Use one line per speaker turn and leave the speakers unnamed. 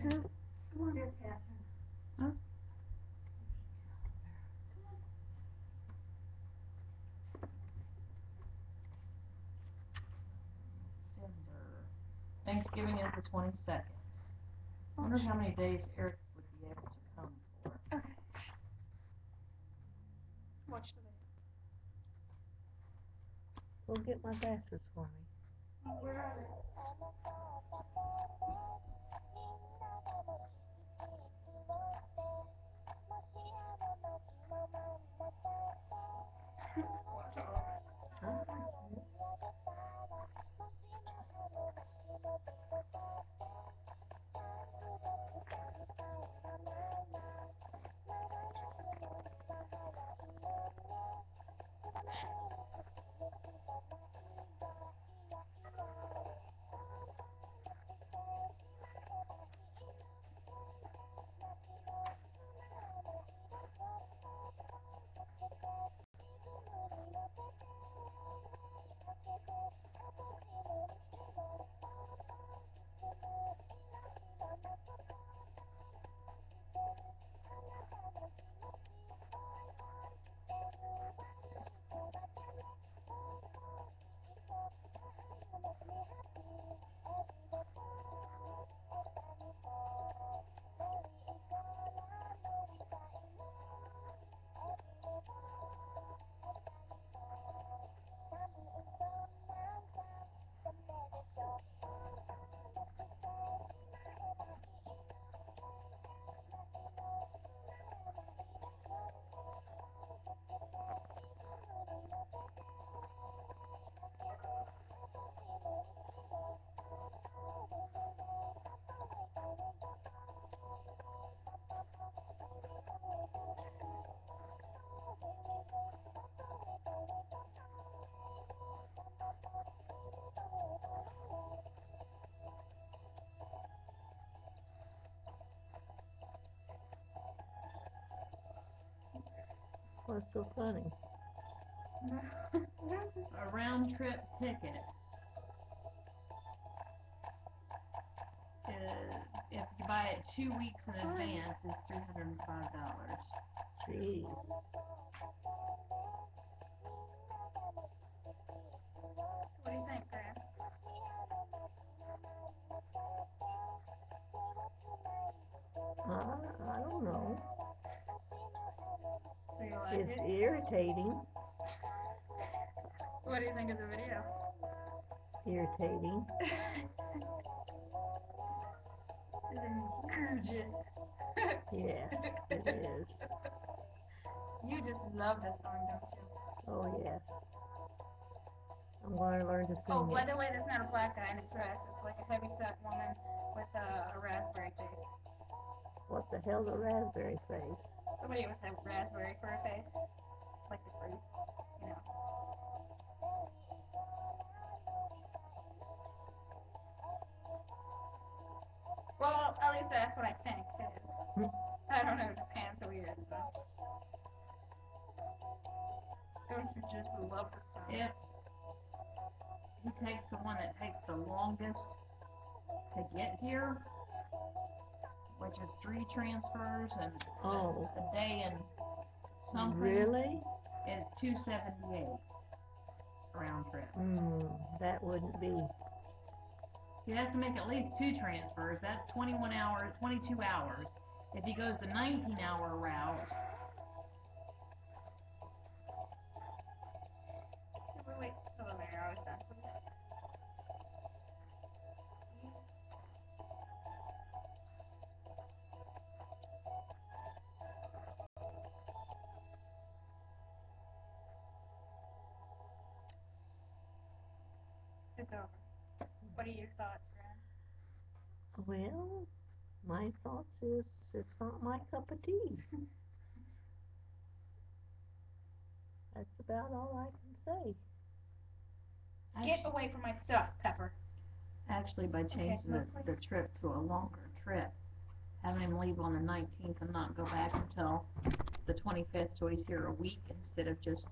Sue?
Come on, here, Catherine.
Huh? Thanksgiving is the twenty-second. I Wonder how many days Eric would be able to come for.
Okay. Watch the video.
Go get my glasses for me.
Where are they?
What's so funny?
A round trip ticket. Is, if you buy it two weeks in advance, is three hundred and five dollars.
Jeez. Irritating.
What do you think of the video?
Irritating.
Gorgeous.
Yeah, it is.
You just love this song, don't you?
Oh, yes. I'm gonna learn to sing
Oh, by
it.
the way, that's not a black guy in a dress. It's like a heavy-set woman with a, a raspberry face.
What the hell's a raspberry face?
Somebody with a raspberry for a face. That's what I think, 'cause I don't know, Japan's weird, so. Don't you just love the song?
If he takes the one that takes the longest to get here, which is three transfers and a-
Oh.
a day and something,
Really?
is two seventy-eight round trip.
Hmm, that wouldn't be,
He has to make at least two transfers, that's twenty-one hours, twenty-two hours. If he goes the nineteen-hour route,
Wait, wait, hold on there, I was done. It's over. What are your thoughts, Ren?
well, my thoughts is, it's not my cup of tea. That's about all I can say.
Get
actu-
away from my stuff, Pepper.
actually by changing the, the trip to a longer trip, having him leave on the nineteenth and not go back until the twenty-fifth, so he's here a week instead of just